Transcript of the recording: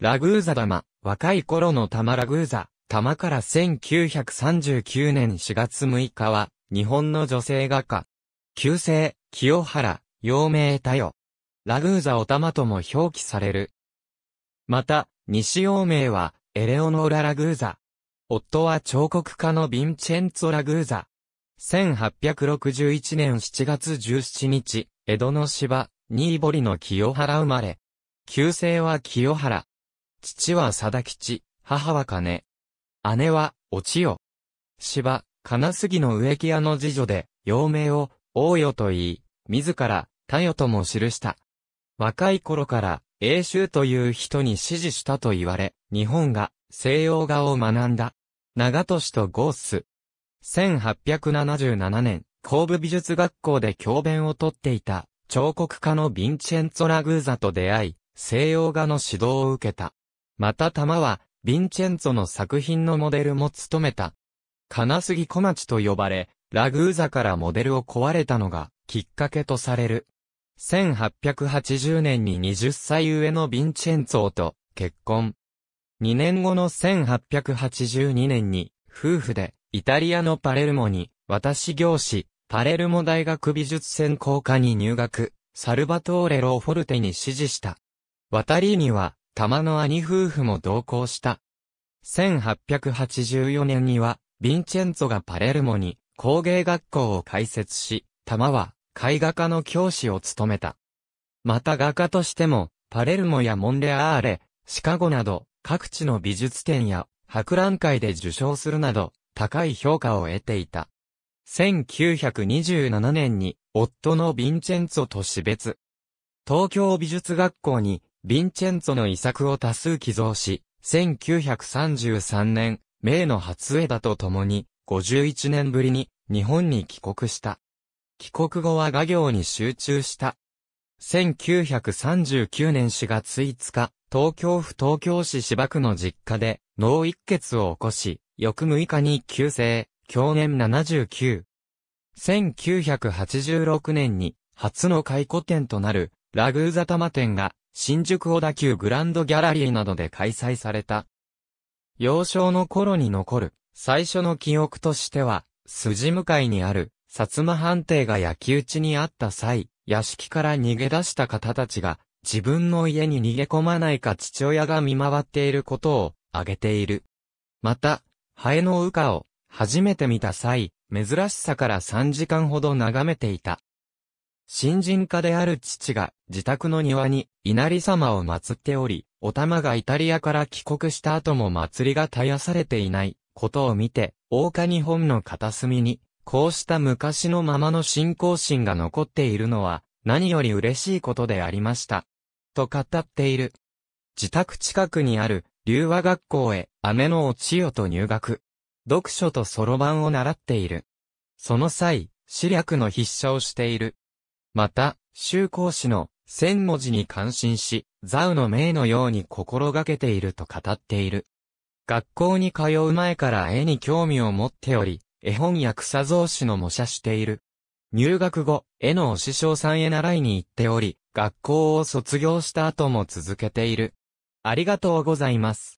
ラグーザ玉、若い頃の玉ラグーザ、玉から1939年4月6日は、日本の女性画家。旧姓、清原、陽明太陽。ラグーザお玉とも表記される。また、西陽明は、エレオノーラ・ラグーザ。夫は彫刻家のヴィンチェンツォ・ラグーザ。1861年7月17日、江戸の芝、新堀の清原生まれ。旧姓は清原。父は貞吉、母は金。姉は、お千代。芝、金杉の植木屋の次女で、幼名を、王代と言い、自ら、太代とも記した。若い頃から、英州という人に指示したと言われ、日本が、西洋画を学んだ。長俊とゴース。1877年、神戸美術学校で教鞭をとっていた、彫刻家のヴィンチェンツォ・ラグーザと出会い、西洋画の指導を受けた。また玉は、ヴィンチェンツォの作品のモデルも務めた。金杉小町と呼ばれ、ラグーザからモデルを壊れたのが、きっかけとされる。1880年に20歳上のヴィンチェンツォと結婚。2年後の1882年に、夫婦で、イタリアのパレルモに、私行師、パレルモ大学美術専攻科に入学、サルバトーレ・ローフォルテに指示した。渡りには、玉の兄夫婦も同行した。1884年には、ヴィンチェンツォがパレルモに工芸学校を開設し、玉は絵画家の教師を務めた。また画家としても、パレルモやモンレアーレ、シカゴなど、各地の美術展や博覧会で受賞するなど、高い評価を得ていた。1927年に、夫のヴィンチェンツォと死別。東京美術学校に、ヴィンチェンツォの遺作を多数寄贈し、1933年、名の初枝と共に、51年ぶりに、日本に帰国した。帰国後は画業に集中した。1939年4月5日、東京府東京市芝区の実家で脳一血を起こし、翌6日に急性、去年79。1986年に初の回顧展となるラグーザ玉展が新宿小田急グランドギャラリーなどで開催された。幼少の頃に残る最初の記憶としては、筋向かいにある薩摩藩邸が焼き討ちにあった際、屋敷から逃げ出した方たちが自分の家に逃げ込まないか父親が見回っていることを挙げている。また、ハエの羽化を初めて見た際、珍しさから3時間ほど眺めていた。新人家である父が自宅の庭に稲荷様を祀っており、お玉がイタリアから帰国した後も祭りが絶やされていないことを見て、大岡日本の片隅に、こうした昔のままの信仰心が残っているのは、何より嬉しいことでありました。と語っている。自宅近くにある龍和学校へ、姉のお千代と入学。読書とそろばんを習っている。その際、視略の筆者をしている。また、修講師の千文字に感心し、ザウの名のように心がけていると語っている。学校に通う前から絵に興味を持っており、絵本や草草紙の模写している。入学後、絵のお師匠さんへ習いに行っており、学校を卒業した後も続けている。ありがとうございます。